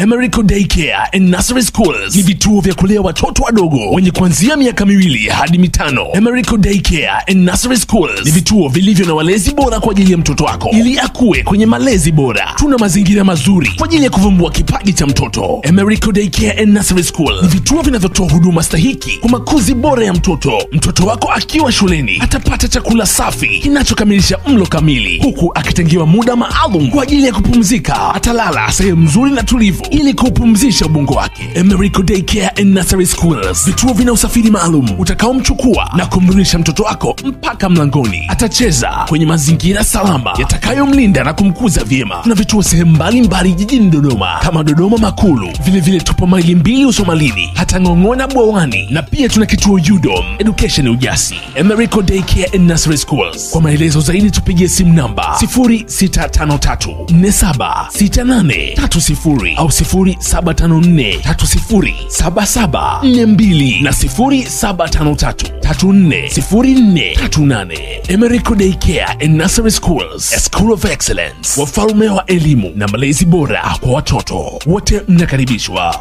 Emerico Daycare and Nursery Schools ni vituo vya kulea watoto wadogo wenye kuanzia miaka miwili hadi mitano. Emerico Daycare and Nursery Schools ni vituo vilivyo na walezi bora kwa ajili ya mtoto wako ili akue kwenye malezi bora. Tuna mazingira mazuri kwa ajili ya kuvumbua kipaji cha mtoto. Emerico Daycare and Nursery School ni vituo vinavyotoa huduma stahiki kwa makuzi bora ya mtoto. Mtoto wako akiwa shuleni atapata chakula safi kinachokamilisha mlo kamili, huku akitengewa muda maalum kwa ajili ya kupumzika. Atalala sehemu nzuri na tulivu ili kupumzisha ubongo wake. Emerico Daycare and Nursery Schools, vituo vina usafiri maalum utakaomchukua na kumrudisha mtoto wako mpaka mlangoni. Atacheza kwenye mazingira salama yatakayomlinda na kumkuza vyema. Tuna vituo sehemu mbalimbali jijini Dodoma kama Dodoma Makulu, vilevile tupo maili mbili Usomalini, hata Ng'ong'ona Bwawani, na pia tuna kituo UDOM Education Ujasi. Emerico Daycare and Nursery Schools. Kwa maelezo zaidi tupigie simu namba 0653476830 au 0754307742 na 0753340438. Emerico Daycare and Nursery Schools, a school of excellence, wafalme wa elimu na malezi bora kwa watoto wote. Mnakaribishwa.